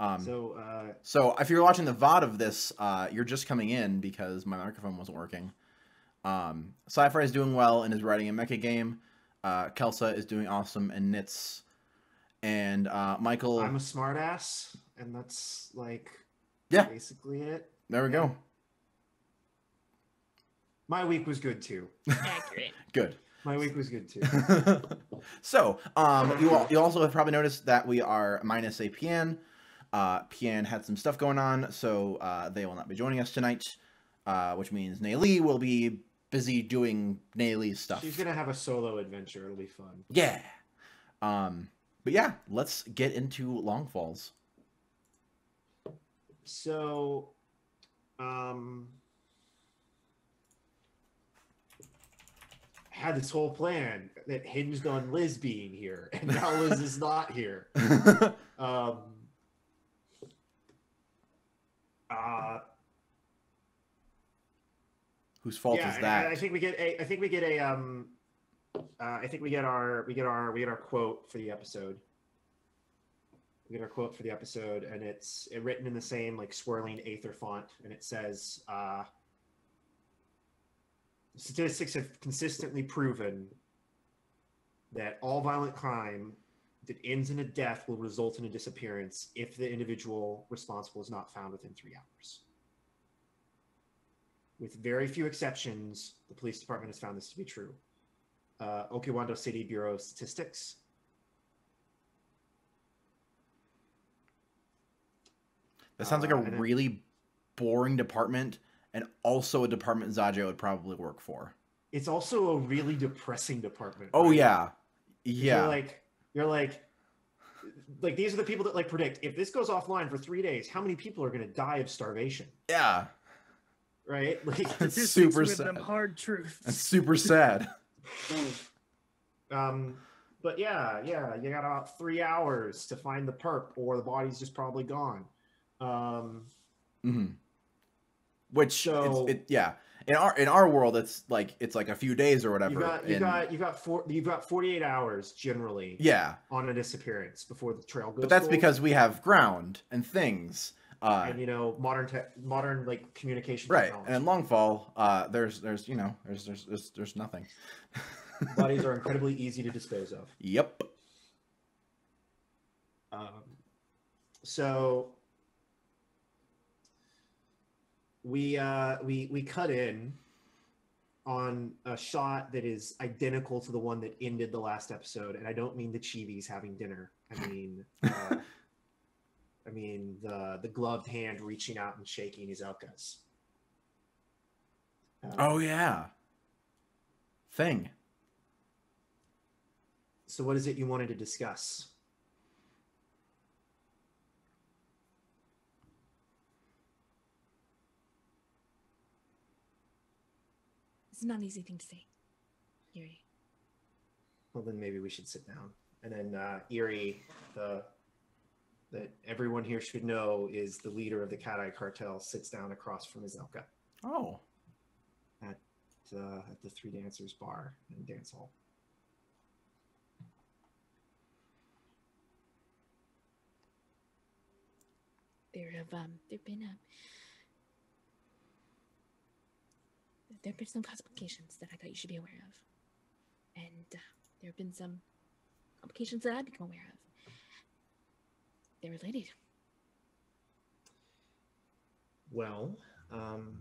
Um, So uh, So if you're watching the VOD of this, uh, you're just coming in because my microphone wasn't working. Um, Sci-Fi is doing well and is writing a mecha game. Uh, Kelsa is doing awesome and knits. And uh, Michael, I'm a smartass, and that's like Yeah. basically it. there we go. My week was good too. Accurate. Good. My week was good too. so um, you al- you also have probably noticed that we are minus a Piaan. Uh, Piaan had some stuff going on, so uh, they will not be joining us tonight. Uh, which means Nayli will be busy doing Nayli's stuff. She's gonna have a solo adventure. It'll be fun. Yeah. Um, but yeah, let's get into Long Falls. So, um, had this whole plan that hinged on Liz being here, and now Liz is not here. Um, uh, Whose fault yeah, is that? I, I think we get a. I think we get a. Um, uh, I think we get our. We get our. We get our quote for the episode. We get our quote for the episode, and it's it written in the same like swirling Aether font, and it says, uh, "Statistics have consistently proven that all violent crime that ends in a death will result in a disappearance if the individual responsible is not found within three hours." With very few exceptions, the police department has found this to be true. Uh, Okurando City Bureau of Statistics. that sounds like uh, a then- really boring department, and also a department Zajo would probably work for. It's also a really depressing department. Oh right? yeah, yeah. Like, you're like, like these are the people that like predict if this goes offline for three days, how many people are going to die of starvation? yeah. Right? Like, That's super with them sad. hard truths. That's super sad. um, but yeah, yeah, you got about three hours to find the perp, or the body's just probably gone. Um, hmm Which So- it's, it yeah. In our in our world, it's like it's like a few days or whatever. you got, you and- got, you got four, you've got forty-eight hours generally. yeah, on a disappearance before the trail goes. but that's cold. because we have ground and things. Uh, and you know modern tech, modern like communication. right, technology. and in Longfall, uh, there's there's you know there's there's there's, there's nothing. bodies are incredibly easy to dispose of. Yep. Um, so we uh, we we cut in on a shot that is identical to the one that ended the last episode, and I don't mean the Chivis having dinner. I mean, uh, I mean the the gloved hand reaching out and shaking his elkas. Uh, Oh yeah. Thing. So, what is it you wanted to discuss? It's not an easy thing to say. Yuri. Well, then maybe we should sit down. And then uh, Erie, the that everyone here should know is the leader of the Cat Eye Cartel, sits down across from Izelka Oh. at uh, at the Three Dancers Bar and Dance Hall. There have um there've been um there have been some complications that I thought you should be aware of. And uh, there have been some complications that I've become aware of. They're related. Well, um,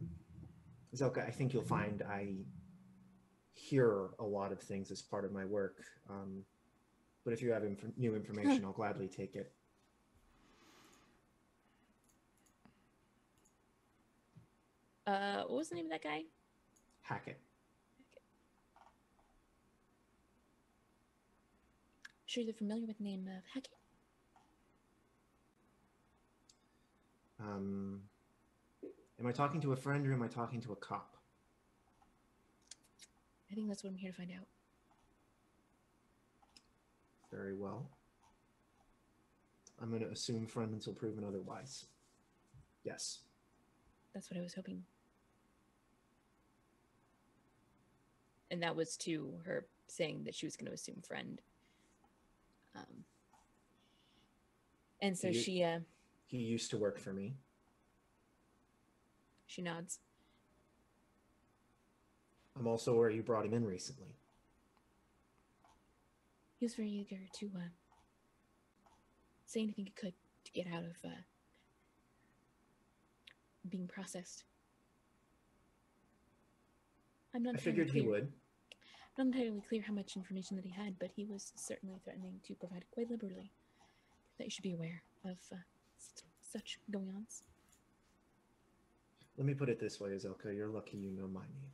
Zelka, I think you'll find I hear a lot of things as part of my work. Um, but if you have inf- new information, I'll gladly take it. Uh what was the name of that guy? Hackett. Sure you're familiar with the name of Hackett? Um, am I talking to a friend or am I talking to a cop? I think that's what I'm here to find out. Very well. I'm going to assume friend until proven otherwise. Yes. That's what I was hoping. And that was to her saying that she was going to assume friend. Um, and so You- she, uh, He used to work for me. She nods. I'm also aware you brought him in recently. He was very eager to uh, say anything he could to get out of uh, being processed. I'm not I figured he would. Not entirely clear how much information that he had, but he was certainly threatening to provide it quite liberally. That you should be aware of uh, such going-ons. Let me put it this way, Azelka. You're lucky you know my name.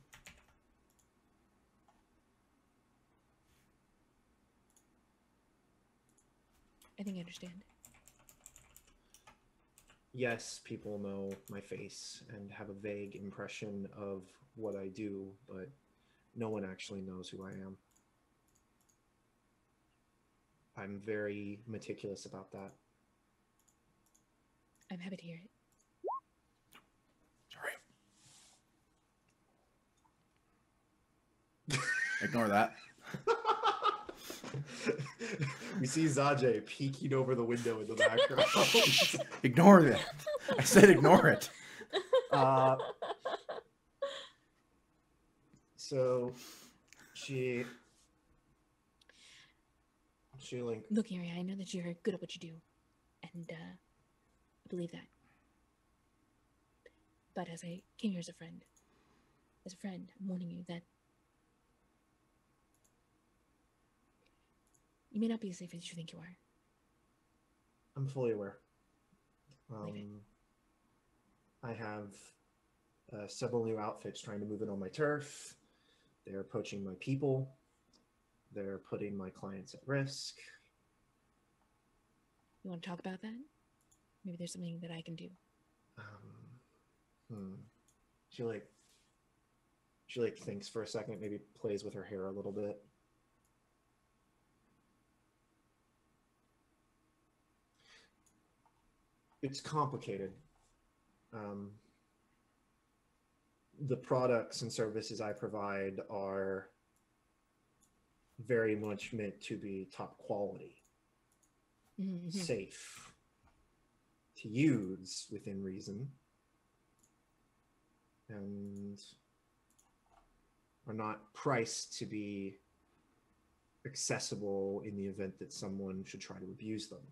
I think I understand. Yes, people know my face and have a vague impression of what I do, but no one actually knows who I am. I'm very meticulous about that. I'm happy to hear it. Sorry. Ignore that. we see Zajay peeking over the window in the background. Ignore that. I said ignore it. uh, so she she like Look, Harry, I know that you're good at what you do, and uh, I believe that. But as I came here as a friend, as a friend, I'm warning you that you may not be as safe as you think you are. I'm fully aware. Um, I have uh, several new outfits trying to move in on my turf. They're poaching my people. They're putting my clients at risk. You want to talk about that? Maybe there's something that I can do. Um, hmm. She like she like thinks for a second, maybe plays with her hair a little bit. It's complicated. Um, the products and services I provide are very much meant to be top quality Mhm. safe to use within reason and are not priced to be accessible in the event that someone should try to abuse them.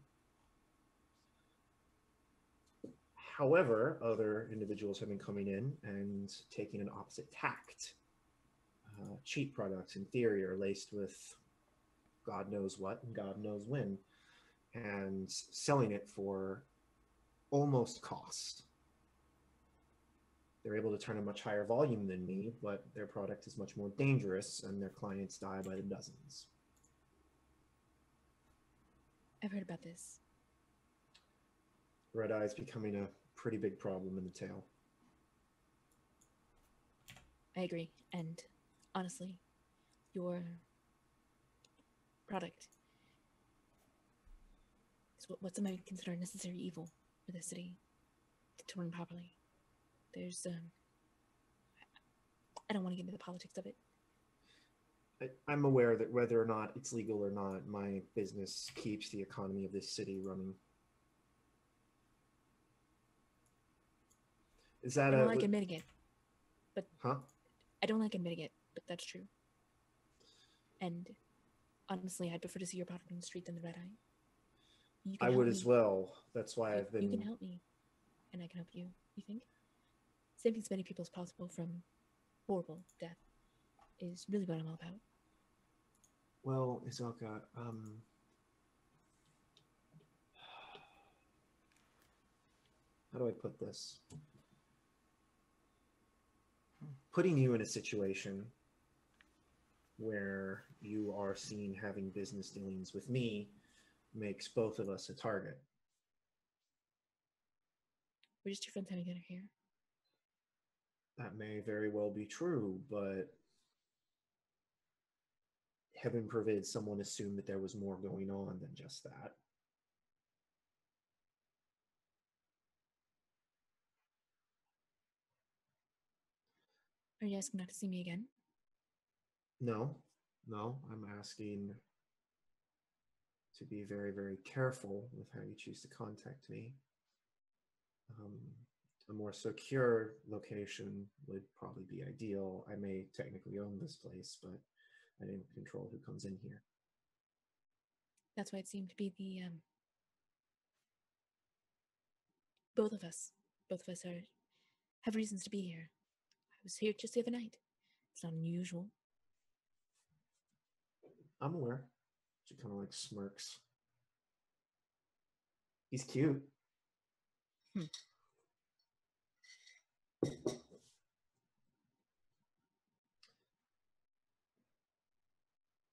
However, other individuals have been coming in and taking an opposite tact. Uh, cheap products, in theory, are laced with God knows what and God knows when and selling it for almost cost. They're able to turn a much higher volume than me, but their product is much more dangerous and their clients die by the dozens. I've heard about this. Red eye is becoming a pretty big problem in the tail. I agree. And honestly, your product is what, what some might consider a necessary evil for the city to run properly. There's, um, I don't want to get into the politics of it. I, I'm aware that whether or not it's legal or not, my business keeps the economy of this city running. Is I don't a like admitting it. but huh? I don't like admitting it, but that's true. And honestly, I'd prefer to see your product on the street than the red eye. I would me. as well. That's why You- I've been You can help me, and I can help you. You think? Saving as many people as possible from horrible death is really what I'm all about. Well, Isoka, um, how do I put this? Putting you in a situation where you are seen having business dealings with me makes both of us a target. We're just two friends having dinner here. That may very well be true, but heaven forbid someone assumed that there was more going on than just that. Are you asking not to see me again? No, no, I'm asking to be very, very careful with how you choose to contact me. Um, a more secure location would probably be ideal. I may technically own this place, but I didn't control who comes in here. That's why it seemed to be the um both of us. Both of us are have reasons to be here. Was here just the other night. It's not unusual. I'm aware. She kind of like smirks. He's cute. Hmm.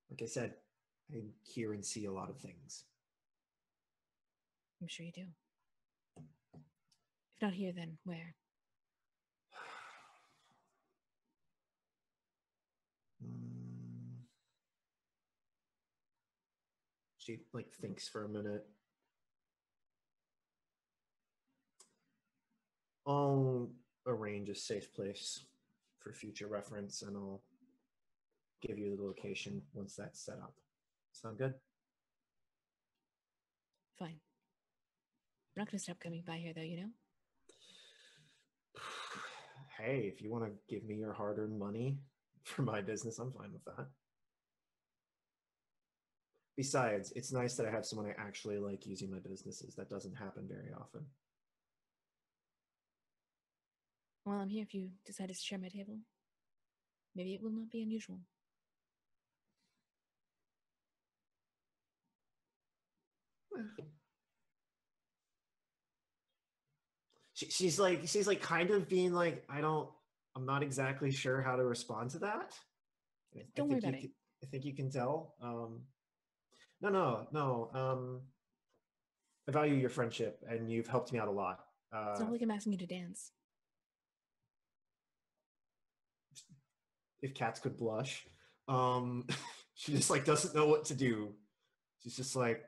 Like I said, I hear and see a lot of things. I'm sure you do. If not here, then where? She like thinks for a minute. I'll arrange a safe place for future reference and I'll give you the location once that's set up. Sound good? Fine. I'm not gonna stop coming by here though, you know? Hey, if you want to give me your hard earned money for my business, I'm fine with that. Besides, it's nice that I have someone I actually like using my businesses. That doesn't happen very often. Well, I'm here if you decide to share my table. Maybe it will not be unusual. She, she's like she's like kind of being like I don't I'm not exactly sure how to respond to that. Don't worry think about you it. can- I think you can tell. Um, no, no, no. Um, I value your friendship, and you've helped me out a lot. It's Uh, not like I'm asking you to dance. if cats could blush, um, she just like doesn't know what to do. She's just like,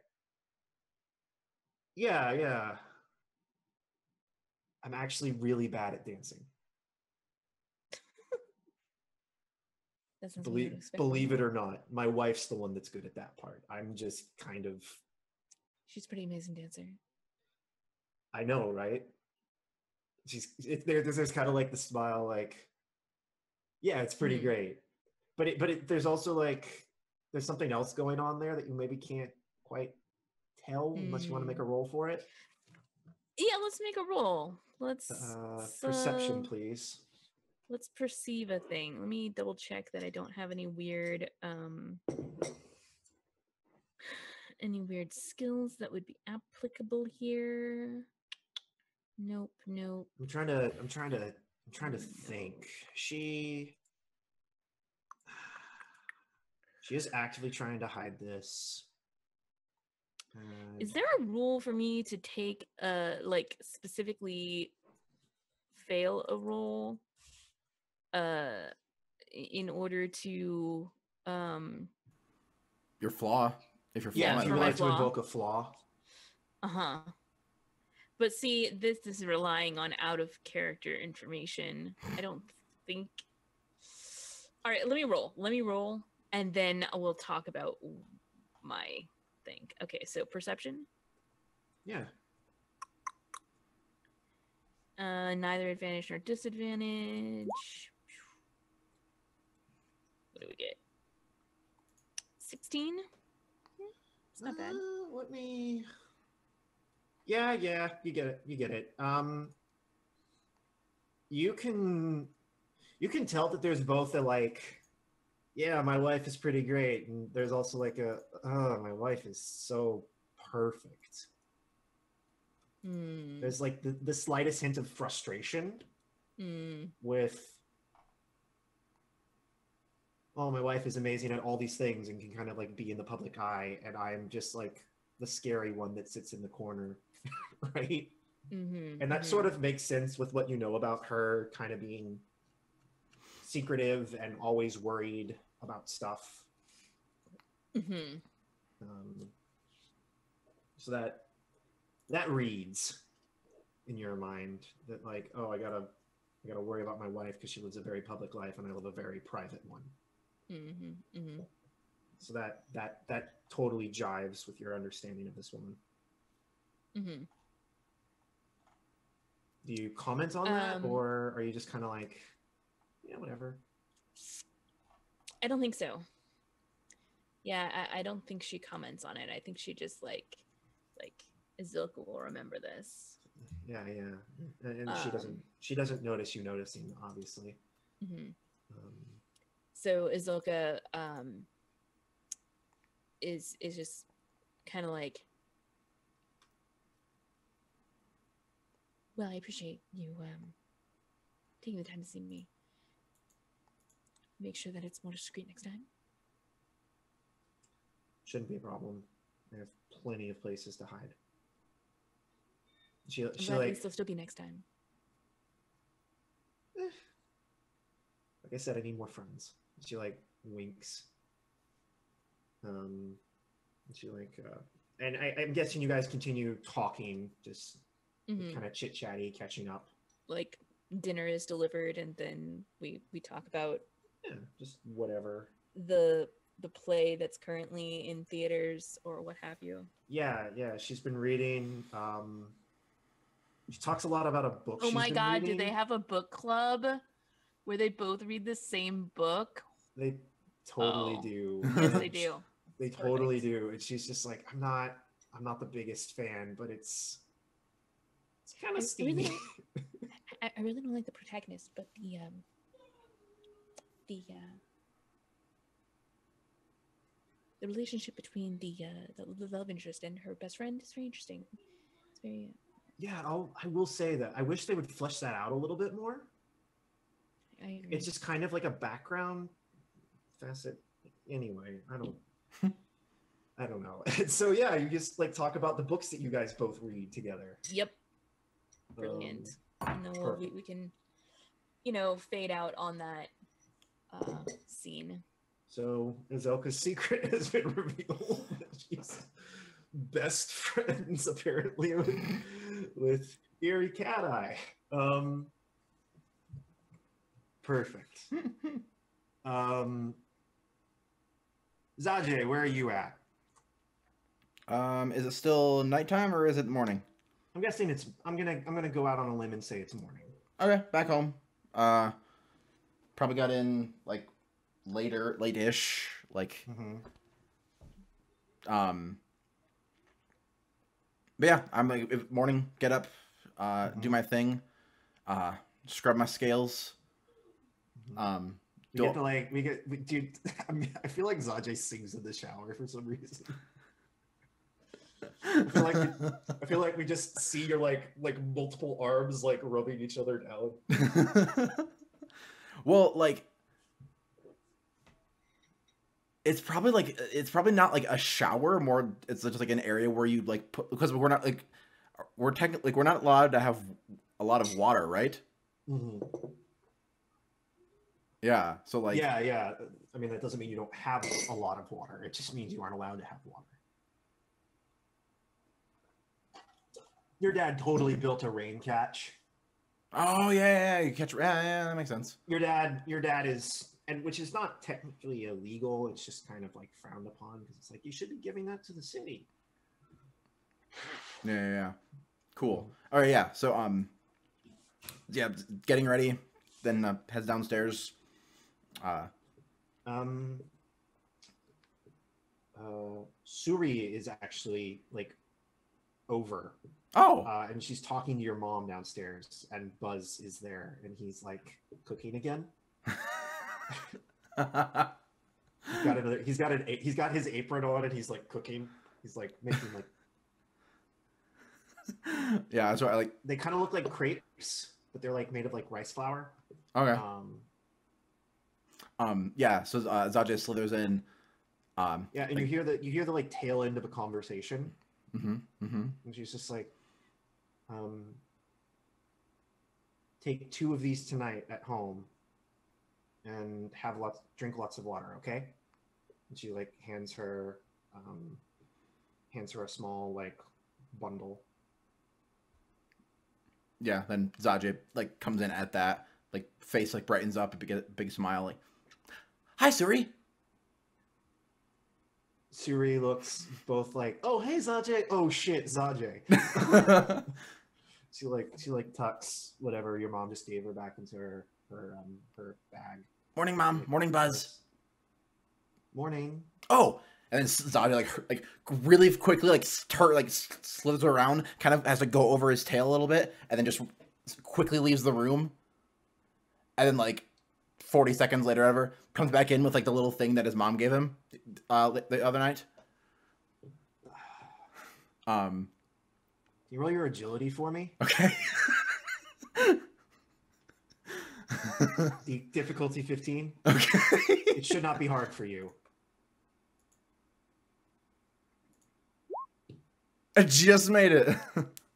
yeah, yeah. I'm actually really bad at dancing. That's not something I would Believe, believe it or not, my wife's the one that's good at that part. I'm just kind of, She's a pretty amazing dancer. I know, right? She's it, there. There's, there's kind of like the smile, like, yeah, it's pretty Hmm. great. But it, but it, there's also like there's something else going on there that you maybe can't quite tell unless you want to make a Hmm. roll for it. Yeah, let's make a roll. Let's Uh, perception, so- please. Let's perceive a thing. Let me double check that I don't have any weird um any weird skills that would be applicable here. Nope, nope. I'm trying to. I'm trying to. I'm trying to think. She. She is actively trying to hide this. Uh, Is there a rule for me to take uh like specifically fail a roll uh in order to um Your flaw. If your flaw yeah, might you for would like to flaw. invoke a flaw. Uh-huh. But see, this is relying on out of character information. I don't think All right, let me roll. Let me roll and then we'll talk about my thing. Okay, so perception. Yeah. Uh neither advantage nor disadvantage. What do we get? 16? It's not bad. Uh, let me. Yeah, yeah, you get it. You get it. Um, you can, you can tell that there's both a like, yeah, my wife is pretty great, and there's also like a, oh, my wife is so perfect. Hmm. There's like the, the slightest hint of frustration Hmm. with oh my wife is amazing at all these things and can kind of like be in the public eye and i'm just like the scary one that sits in the corner right Mm-hmm. and that sort of makes sense with what you know about her kind of being secretive and always worried about stuff Mm-hmm. um, so that that reads in your mind that like oh i gotta i gotta worry about my wife because she lives a very public life and i live a very private one Mm-hmm. Mm-hmm. so that that that totally jives with your understanding of this woman Mm-hmm. do you comment on that, Um, or are you just kind of like, yeah, whatever? I don't think so. Yeah, I, I don't think she comments on it. I think she just like like Azilka will remember this. Yeah, yeah, and, and she doesn't. Um, She doesn't notice you noticing, obviously. hmm Um, So Azilka um is is just kind of like well, I appreciate you um taking the time to see me. Make sure that it's more discreet next time. shouldn't be a problem. I have plenty of places to hide. She, she like, this will still be next time. like I said, I need more friends. She like winks. Um, she like, uh, and I, I'm guessing you guys continue talking, just Mhm. kind of chit chatty, catching up. Like dinner is delivered, and then we we talk about Yeah, just whatever. the the play that's currently in theaters or what have you. Yeah, yeah. She's been reading. Um, she talks a lot about a book. Oh my god, do they have a book club where they both read the same book? They totally Oh. do. Yes, they do. They totally Perfect. do. And she's just like, I'm not, I'm not the biggest fan, but it's, it's kind of I steamy. really I, I really don't like the protagonist, but the um the uh the relationship between the uh the, the love interest and her best friend is very interesting. It's very yeah, I'll, I will say that. I wish they would flesh that out a little bit more. I agree. It's just kind of like a background facet. Anyway, I don't, I don't know. so yeah, you just like talk about the books that you guys both read together. Yep. Um, Brilliant. and then we'll, we, we can you know fade out on that uh scene. So Azelka's secret has been revealed. She's best friends apparently with, with Eerie Cat Eye. Um, perfect. Um, Zajay, where are you at? Um, is it still nighttime or is it morning? I'm guessing it's. I'm gonna. I'm gonna go out on a limb and say it's morning. Okay, back home. Uh, probably got in like later, late-ish. Like, um, but yeah, I'm like morning. Get up, uh, do Mhm. my thing, uh, scrub my scales. Um, We get to like. We get. We, dude, I mean, I feel like Zajay sings in the shower for some reason. feel like I feel like we just see your like like multiple arms like rubbing each other down. well, like it's probably like it's probably not like a shower. More, it's just like an area where you like put because we're not like we're technically like we're not allowed to have a lot of water, right? Yeah. So like yeah, yeah. I mean, that doesn't mean you don't have a lot of water. It just means you aren't allowed to have water. Your dad totally built a rain catch. Oh yeah, yeah, you catch. Yeah, yeah, that makes sense. Your dad, your dad is, and which is not technically illegal. It's just kind of like frowned upon because it's like you should be giving that to the city. Yeah, yeah, yeah. Cool. All right, yeah. So um, yeah, getting ready, then uh, heads downstairs. Uh, Um, uh, Suri is actually like over, oh, uh, and she's talking to your mom downstairs, and Buzz is there, and he's like cooking again. He's got another. He's got an. He's got his apron on, and he's like cooking. He's like making like yeah, that's I like. they kind of look like crepes, but they're like made of like rice flour. Okay. Um, Um, yeah. So uh, Zajay slithers in. Um, yeah, and like- you hear the you hear the like tail end of a conversation. mm-hmm, mm-hmm. And she's just like, um, take two of these tonight at home and have lots, drink lots of water, okay? And she like hands her, um, hands her a small like bundle. Yeah. Then Zajay like comes in at that, like face like brightens up, a big big smile, like, "Hi, Suri." Suri looks both like, oh hey Zajay, oh shit Zajay. she like she like tucks whatever your mom just gave her back into her her um her bag. Morning, mom. Morning, Buzz. Morning. Oh, and then Zadie like like really quickly like start like slithers around, kind of has to go over his tail a little bit, and then just quickly leaves the room. And then like forty seconds later, ever comes back in with like the little thing that his mom gave him uh, the other night. Um. You roll your agility for me? Okay. The difficulty 15. okay. It should not be hard for you. I just made it.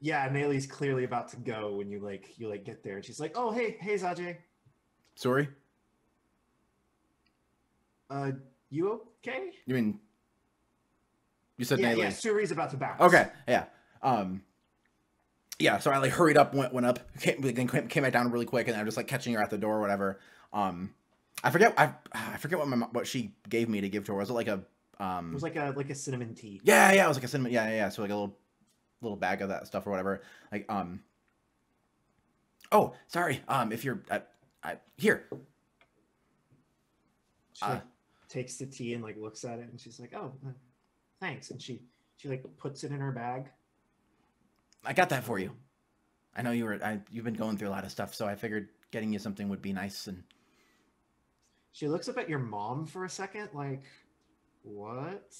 Yeah, Nayli's clearly about to go when you like you like get there, and she's like, "Oh, hey, hey, Zajay, Sorry. uh, you okay?" You mean you said yeah, Nayli? yeah, Suri's about to bounce. Okay, yeah. Um Yeah, so I like hurried up, went went up, came, then came came back down really quick, and I'm just like catching her at the door or whatever. Um I forget I I forget what my what she gave me to give to her. Was it like a um It was like a like a cinnamon tea. Yeah, yeah, it was like a cinnamon yeah, yeah, yeah. So like a little little bag of that stuff or whatever. Like um Oh, sorry. Um if you're I, I here. She Uh. takes the tea and like looks at it, and she's like, "Oh, uh, thanks." And she she like puts it in her bag. I got that for you. I know you were I you've been going through a lot of stuff, so I figured getting you something would be nice and She looks up at your mom for a second, like, "What?"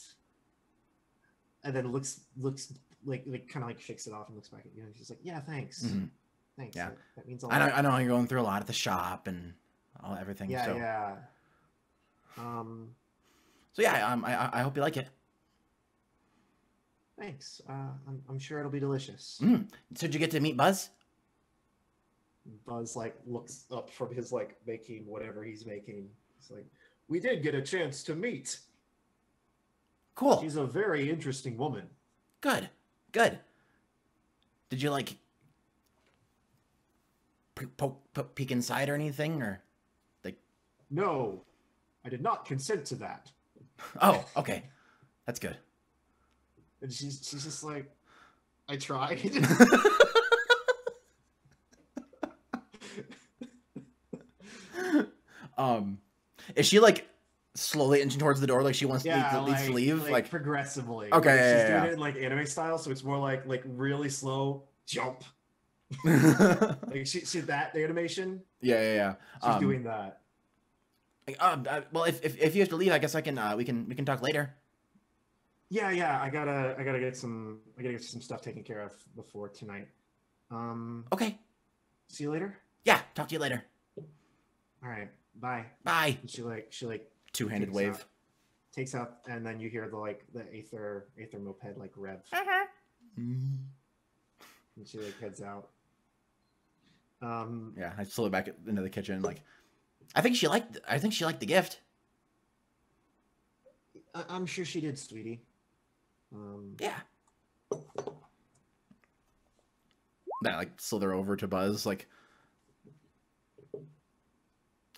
And then looks looks like like kind of like shakes it off and looks back at you, and she's like, "Yeah, thanks, Mhm. thanks. Yeah. That, that means a I lot." I know I know you're going through a lot at the shop and all everything. yeah, so yeah. Um, so yeah, um, I I- I hope you like it. thanks. Uh, I'm I'm sure it'll be delicious. Mm. So did you get to meet Buzz? Buzz like looks up from his like making whatever he's making. It's like we did get a chance to meet. Cool. She's a very interesting woman. Good. Good. Did you like poke, poke, peek inside or anything or? Like? No, I did not consent to that. Oh, okay. That's good. And she's she's just like, I tried. um, is she like slowly inching towards the door, like she wants yeah, to leave, like, leave? like, Like, progressively. Okay, Like, yeah, she's yeah, doing it in like anime style, so it's more like like really slow jump. Like she she that the animation. yeah, yeah. Yeah. She's Um, doing that. like, um, uh, well, if, if if you have to leave, I guess I can. Uh, we can we can talk later. Yeah, yeah. I gotta I gotta get some I gotta get some stuff taken care of before tonight. Um, Okay. see you later. Yeah. Talk to you later. All right, bye. Bye. And she like she like Two handed Takes wave. out- takes out, and then you hear the like the aether aether moped like rev, Uh-huh. and she like heads out. Um, Yeah, I slowly back into the kitchen. Like, I think she liked. I think she liked the gift. I- I'm sure she did, sweetie. Um, Yeah. That like slither over to Buzz. Like,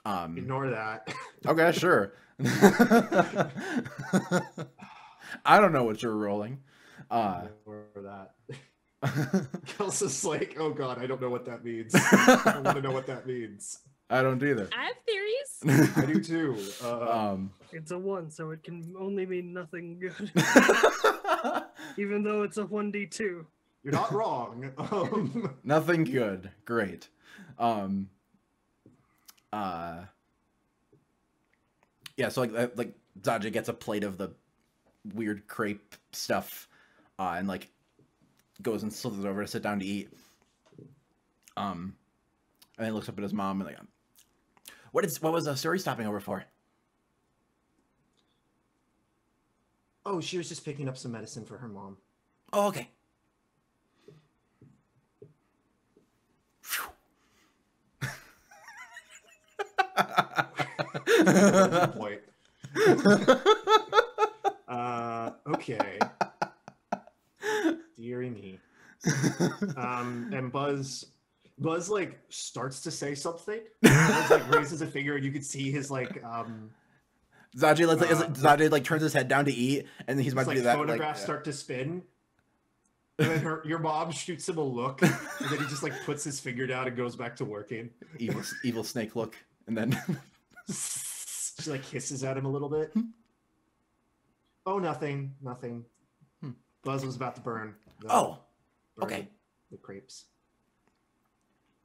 um. ignore that. Okay, sure. I don't know what you're rolling. Uh. ignore that. Kelsa's like, oh god, I don't know what that means. I want to know what that means. I don't either. I have theories. I do too. Uh, um. It's a one, so it can only mean nothing good, even though it's a one d two. you're not wrong. Um, Nothing good. Great. Um. Uh. Yeah. So like uh, like Zajay gets a plate of the weird crepe stuff, uh, and like goes and slithers over to sit down to eat. Um, and then looks up at his mom and like, what is what was the story stopping over for? oh, she was just picking up some medicine for her mom. Oh, okay. Point. Uh, okay. Deary me. Um, and Buzz, Buzz like starts to say something. Buzz like raises a finger, and you can see his like um, Zajay, like, Uh, Zajay like turns his head down to eat, and then he's about to like do that. photographs like, start to spin. And then her, your mom shoots him a look, and then he just like puts his finger down and goes back to working. evil evil snake look, and then she like hisses at him a little bit. Hmm. Oh, nothing, nothing. Hmm. Buzz was about to burn. the- oh burn okay. The crepes.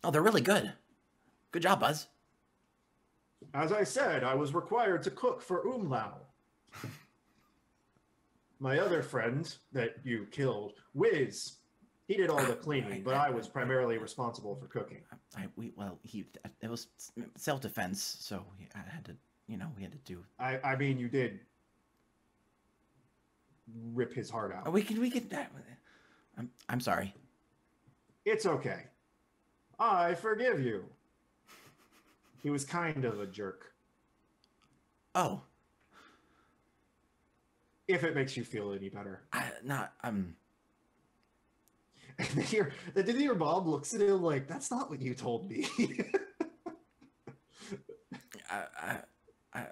oh they're really good. Good job, Buzz. As I said, I was required to cook for Umlau. My other friend that you killed, Wiz, he did all the cleaning, but I was primarily responsible for cooking. I we well he it was self defense, so I had to you know we had to do. I, I mean, you did rip his heart out. We can we can. I'm I'm sorry. It's okay. I forgive you. He was kind of a jerk. Oh, If it makes you feel any better. I not um. And then your, and then your mom looks at him like, that's not what you told me. I, I, I,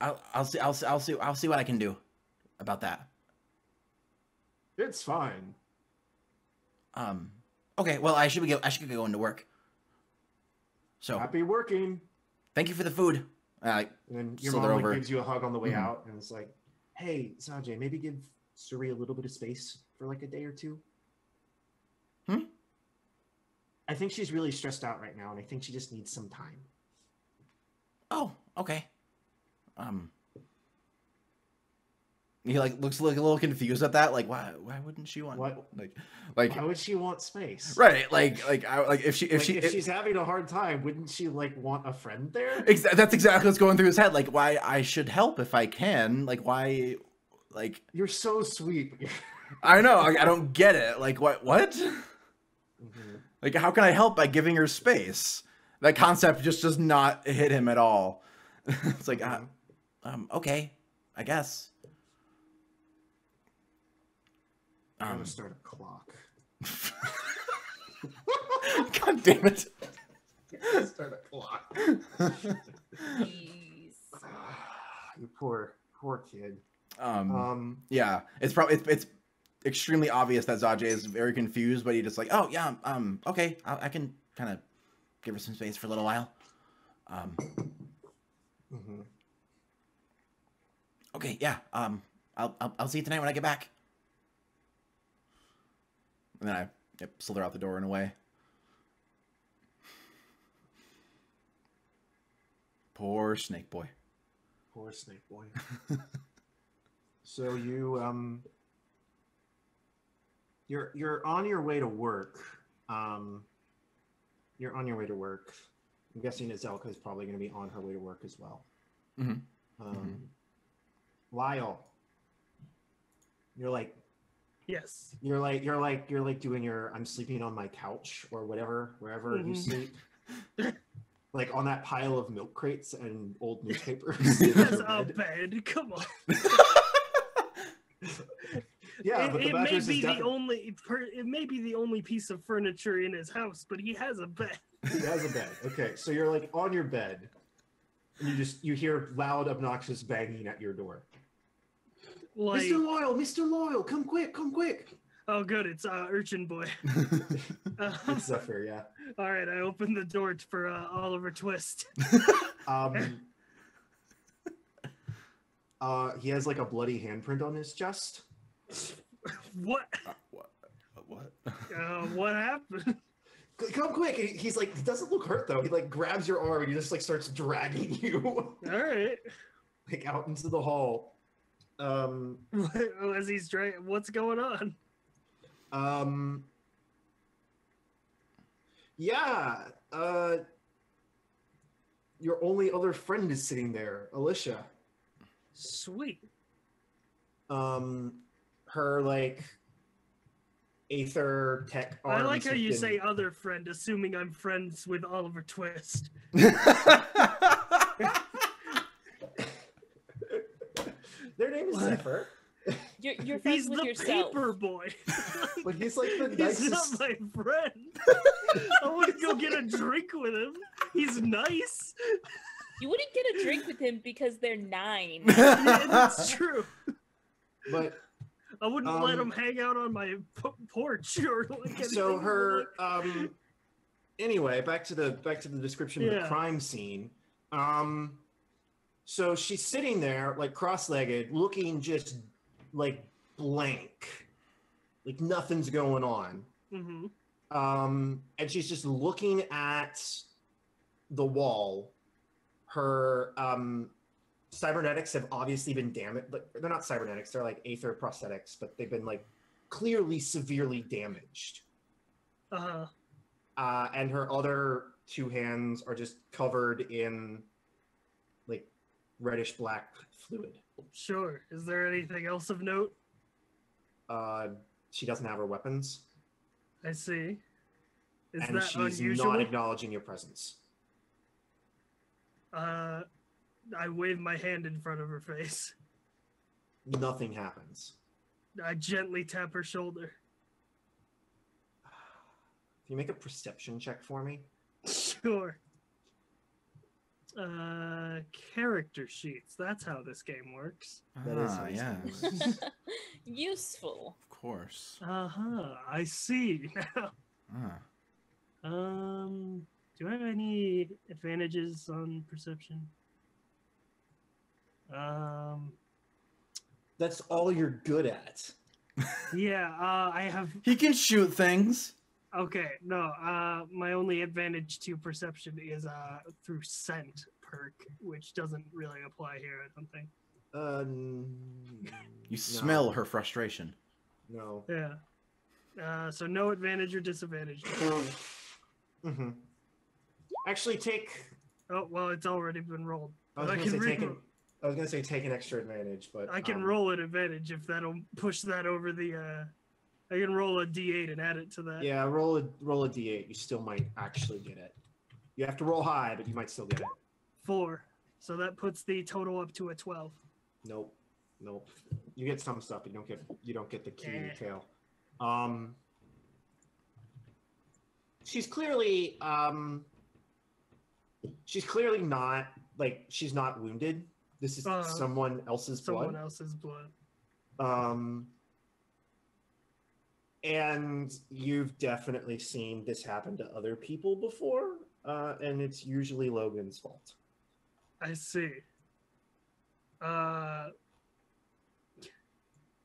I'll, I'll see. I'll, see- I'll see. I'll see what I can do about that. it's fine. Um. Okay. Well, I should be. Go, I should be going to work. So Happy working. thank you for the food. Uh, And then your mom like, gives you a hug on the way Mhm. out, and it's like, "Hey, Sanjay, maybe give Suri a little bit of space for like a day or two. Hmm? I think she's really stressed out right now, and I think she just needs some time. oh, okay. Um. He like looks like a little confused at that. Like, why? Why wouldn't she want? What? Like, like Why would she want space? right? Like, like I like if she if Like, she if she's having a hard time, wouldn't she like want a friend there? Exa- that's exactly what's going through his head. Like, why I should help if I can. Like, why? Like, You're so sweet. I know. I, I don't get it. Like, what? What? Mhm. Like, how can I help by giving her space? That concept just does not hit him at all. it's like, uh, Mhm. um, okay, I guess. I'm Um, gonna start a clock. God damn it. start a clock. Jeez. Ah, you poor, poor kid. um, Um, yeah, it's probably it's, it's extremely obvious that Zajay is very confused, but he just like, oh yeah, um, okay, I, I can kind of give her some space for a little while. Um, mhm. okay, yeah, um, I'll, I'll I'll see you tonight when I get back. And then I yep, slither out the door and away. Poor snake boy. Poor snake boy. so you um you're you're on your way to work. Um you're on your way to work. I'm guessing that Zelka is probably going to be on her way to work as well. Mhm. Um Lyle. You're like Yes. you're like you're like you're like doing your I'm sleeping on my couch or whatever wherever you Mhm. sleep. like on that pile of milk crates and old newspapers. That's in has your a bed. bed. Come on. Yeah, it it may be the definitely only. It may be the only piece of furniture in his house, but he has a bed. he has a bed. Okay, so you're like on your bed, and you just you hear loud, obnoxious banging at your door. Like, Mr. Loyal, Mr. Loyal, come quick, come quick. oh, good, it's uh, Urchin Boy. Uh, It's Zephyr, yeah. all right, I opened the door for uh, Oliver Twist. Um, uh, he has like a bloody handprint on his chest. What? what? What? Uh, what happened? Come quick! And he's like, he doesn't look hurt though. He like grabs your arm and he just like starts dragging you All right. like out into the hall. Um, As he's trying, what's going on? Um. Yeah. Uh. Your only other friend is sitting there, Alicia. Sweet. Um, her like Aether tech. I like how you been- say other friend, assuming I'm friends with Oliver Twist. Their name is What? Zephyr, You're, you're friends He's with the yourself. paper boy. but he's like the He's nicest. not my friend. I want to go get a drink with him. He's nice. You wouldn't get a drink with him because they're nine. Yeah, that's true. But I wouldn't let Um, him hang out on my p- porch or like so her um anyway back to the back to the description of the crime scene. Um so she's sitting there like cross-legged looking just like blank. Like nothing's going on. Hmm um and she's just looking at the wall her um cybernetics have obviously been damaged but they're not cybernetics they're like aether prosthetics but they've been like clearly severely damaged Uh-huh. uh, and her other two hands are just covered in like reddish black fluid. Sure. Is there anything else of note? Uh, she doesn't have her weapons, I see. Is and that she's unusual? not acknowledging your presence. uh, I wave my hand in front of her face. Nothing happens. I gently tap her shoulder. Can you make a perception check for me? Sure. Uh, character sheets. That's how this game works. That is ah, nice. yeah, Useful. of course. Uh huh. I see now. Ah. Um, do I have any advantages on perception? Um, That's all you're good at. yeah. Uh, I have. He can shoot things. Okay, no. Uh, my only advantage to perception is uh through scent perk, which doesn't really apply here. I don't think. Um, You no, smell her frustration. No. Yeah. Uh, so no advantage or disadvantage. hmm Actually, take. Oh well, it's already been rolled. I was I gonna can say take an, I was gonna say take an extra advantage, but I can um, roll an advantage if that'll push that over the. uh I can roll a d8 and add it to that. Yeah, roll a roll a d8. You still might actually get it. You have to roll high, but you might still get it. Four. So that puts the total up to a twelve. Nope, nope. You get some stuff, but you don't get you don't get the key Eh. tail. Um, she's clearly um, she's clearly not like she's not wounded. This is Uh, someone else's Someone blood. Someone else's blood. Um, and you've definitely seen this happen to other people before, uh, and it's usually Logan's fault. I see. Uh,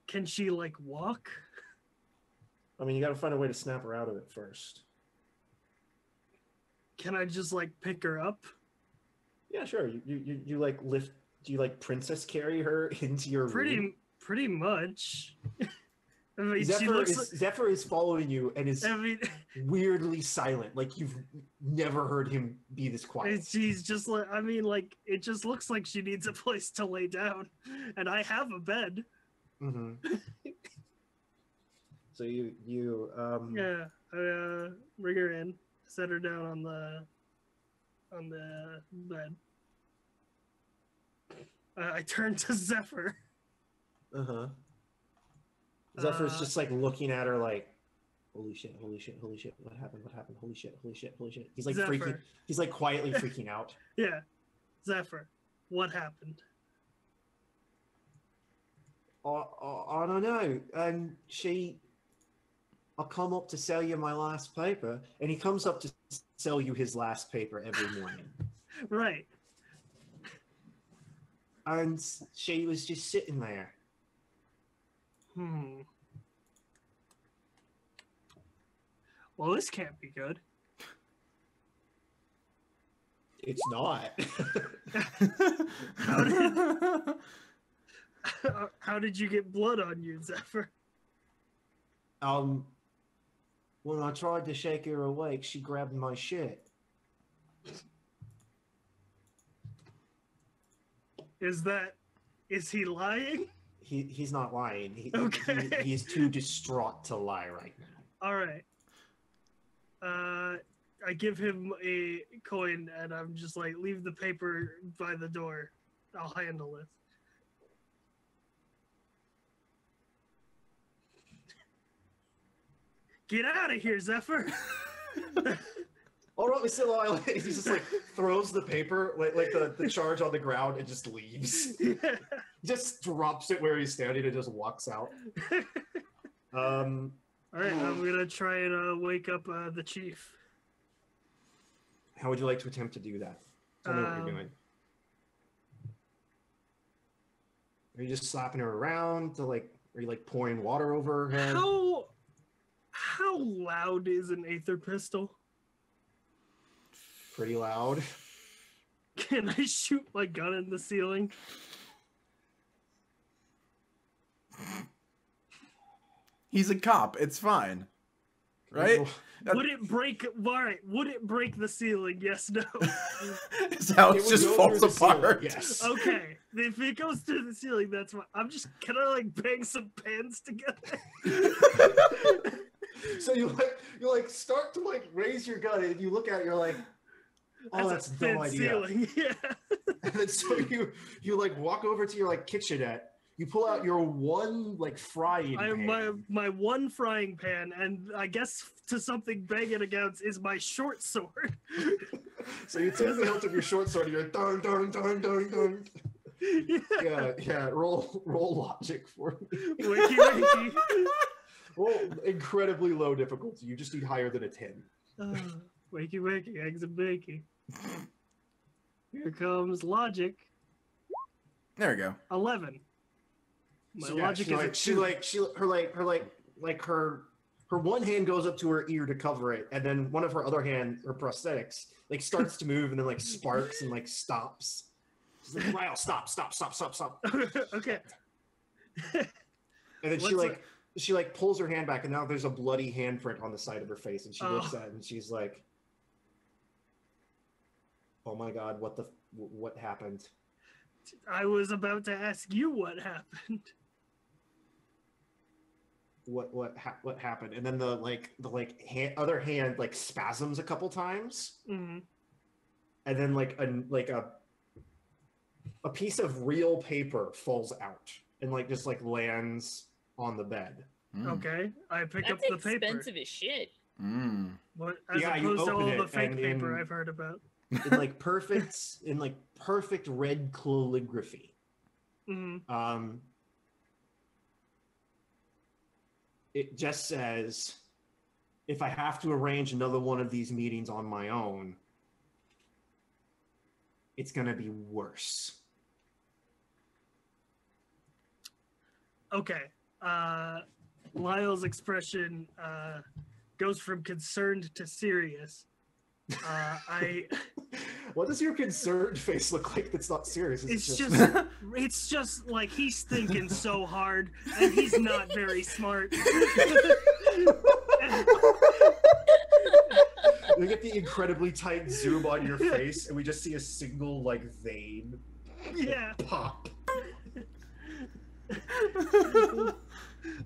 can she like walk? I mean, you got to find a way to snap her out of it first. Can I just like pick her up? Yeah, sure. You you you, you like lift. Do you like princess carry her into your Pretty, room? pretty much. I mean, she Zephyr looks. is like, Zephyr is following you and is I mean, weirdly silent. Like you've never heard him be this quiet. she's just like. I mean, like it just looks like she needs a place to lay down, and I have a bed. hmm so you you um Yeah, I uh, bring her in, set her down on the on the bed. Uh, I turn to Zephyr. Uh-huh. Zephyr's Uh, just like looking at her like, holy shit, holy shit, holy shit, what happened, what happened, holy shit, holy shit, holy shit. He's like freaking, he's like quietly freaking out. Yeah, Zephyr. What happened? I, I, I don't know. And she, I come up to sell you my last paper, and he comes up to sell you his last paper every morning. Right. And she was just sitting there. Hmm. Well, this can't be good. It's not. How did, how did you get blood on you, Zephyr? um, when I tried to shake her awake, she grabbed my shit. Is that. Is he lying? He, he's not lying. He, Okay. he- he's too distraught to lie right now. All right. Uh, I give him a coin, and I'm just like, leave the paper by the door. I'll handle it. Get out of here, Zephyr. All right, Mr. Lyle. He just like throws the paper, like, like the, the charge on the ground and just leaves. Just drops it where he's standing and just walks out. Um, All right, I'm gonna try and uh, wake up uh, the chief. how would you like to attempt to do that? Tell me what you're Um, doing. Are you just slapping her around to like? Are you like pouring water over her? How how loud is an aether pistol? Pretty loud. Can I shoot my gun in the ceiling? He's a cop. It's fine. Right? That- Would it break? All right. Would it break the ceiling? Yes. No. His house It just falls through the ceiling, apart. Yes. Okay. If it goes through the ceiling, that's fine. I'm just. Can I like bang some pans together? So you like you like start to like raise your gun and you look at it, you're like, oh, that's, a no idea. ceiling. Yeah. And then so you you like walk over to your like kitchenette, you pull out your one like frying I pan. my my one frying pan, and I guess to something banging against is my short sword. So you take the hilt of your short sword and you're dun dun dun dun dun. yeah. Yeah, yeah. Roll roll logic for me. Wakey wakey. Roll incredibly low difficulty. You just need higher than a ten. Uh, wakey wakey, eggs and bacon. Here comes logic. There we go. Eleven. My So, yeah, logic she is like, a she like she her like her like like her her one hand goes up to her ear to cover it, and then one of her other hand, her prosthetics, like starts to move and then like sparks and like stops. She's like, Lyle, stop, stop, stop, stop, stop. okay. And then she What's like she like pulls her hand back, and now there's a bloody handprint on the side of her face, and she looks Oh. at it and she's like, "Oh my god, what the what happened?" I was about to ask you what happened. what what ha- what happened and then the like the like hand, other hand like spasms a couple times hmm and then like a like a a piece of real paper falls out and like just like lands on the bed Mm. Okay. I pick That's up the paper. expensive as shit. Mm. What, as Yeah, you opposed to open all the fake paper in- I've heard about. In like perfect in like perfect red calligraphy hmm um it just says if i have to arrange another one of these meetings on my own it's going to be worse Okay. Uh, Lyle's expression uh, goes from concerned to serious. Uh, I. what does your concerned face look like that's not serious It's just. It's just like he's thinking so hard, and he's not very smart. we get the incredibly tight zoom on your face and we just see a single like vein yeah, pop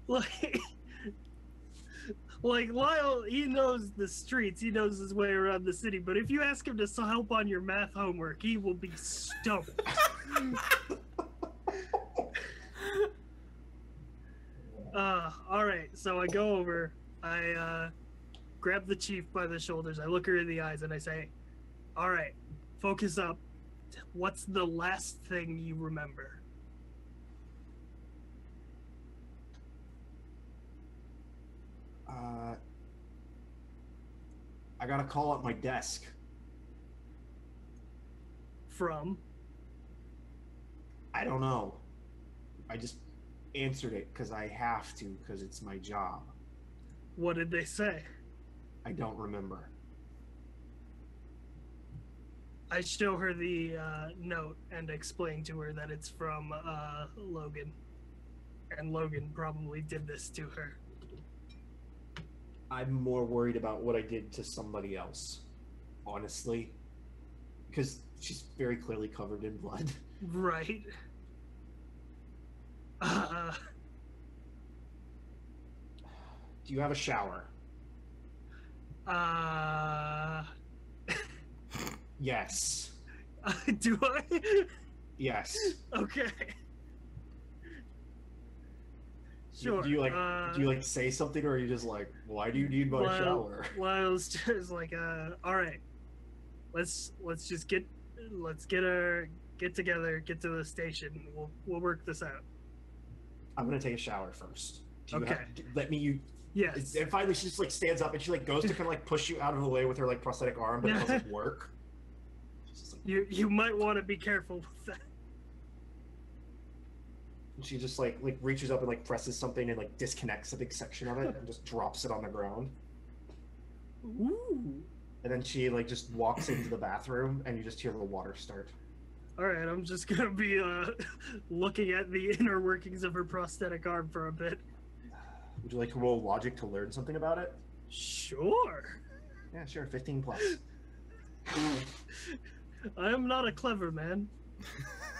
like. Like Lyle, he knows the streets. He knows his way around the city. But if you ask him to help on your math homework, he will be stumped. Uh, all right. So I go over. I uh, grab the chief by the shoulders. I look her in the eyes and I say, "All right, focus up. What's the last thing you remember?" Uh i got a call at my desk From I don't know. I just answered it because I have to because it's my job. what did they say? I don't remember. I show her the uh, note and explain to her that it's from uh, Logan, and Logan probably did this to her. I'm more worried about what I did to somebody else, honestly, because she's very clearly covered in blood. Right. Uh, Do you have a shower? uh, Yes. do I? Yes. Okay. Sure. Do you like uh, do you like say something or are you just like, why do you need my Well- shower? Lyle's just like, uh, all right, let's let's just get let's get our get together, get to the station. We'll we'll work this out. I'm gonna take a shower first. Do you Okay. have- let me you Yes. and finally she just like stands up and she like goes to kind of like push you out of the way with her like prosthetic arm, but it doesn't work. Like- You you might want to be careful with that. She just like like reaches up and like presses something and like disconnects a big section of it and just drops it on the ground. Ooh. And then she like just walks into the bathroom and you just hear the water start. All right, I'm just gonna be uh looking at the inner workings of her prosthetic arm for a bit. Would you like to roll logic to learn something about it? Sure. Yeah, sure. 15 plus. I am not a clever man.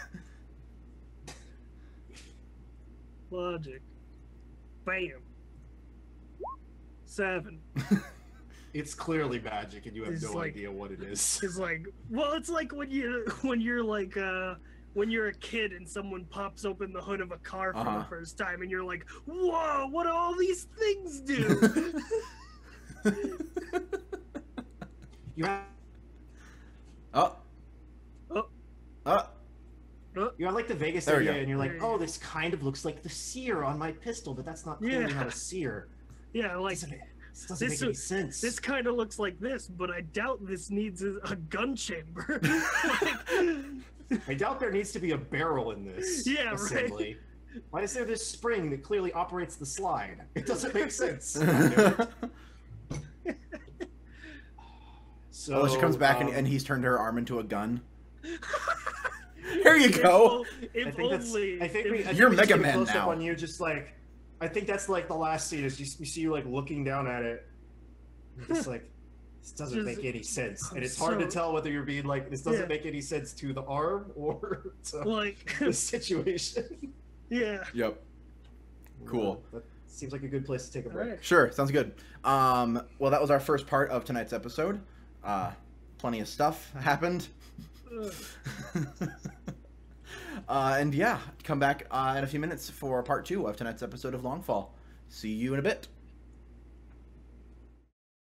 Logic. Bam. Seven. It's clearly magic and you have It's no like- idea what it is. It's like, well, it's like when you when you're like uh when you're a kid and someone pops open the hood of a car for Uh-huh. the first time and you're like, whoa, what do all these things do? You have oh. Oh. Oh. You have like the Vegas There area and you're like, oh, this kind of looks like the sear on my pistol, but that's not clearly Yeah. not a sear. yeah, like doesn't, this doesn't this make any is- sense. this kind of looks like this, but I doubt this needs a, a gun chamber. Like, I doubt there needs to be a barrel in this Yeah, right. assembly. Why is there this spring that clearly operates the slide? It doesn't make sense. so well, she comes back and, um, and he's turned her arm into a gun. Here you go. If, I think that's. only. I think we. I think You're we just Mega get Man close-up now. on you, just like. I think that's like the last scene is you, we see you like looking down at it, and just like this doesn't Just- make any sense, and I'm it's hard to tell whether you're being like this doesn't Yeah. make any sense to the arm or to like, the situation. yeah. Yep. Cool. That seems like a good place to take a break. Alright. Sure, sounds good. Um, well, that was our first part of tonight's episode. Uh, plenty of stuff happened. Uh, and yeah, come back uh, in a few minutes for part two of tonight's episode of Longfall. See you in a bit.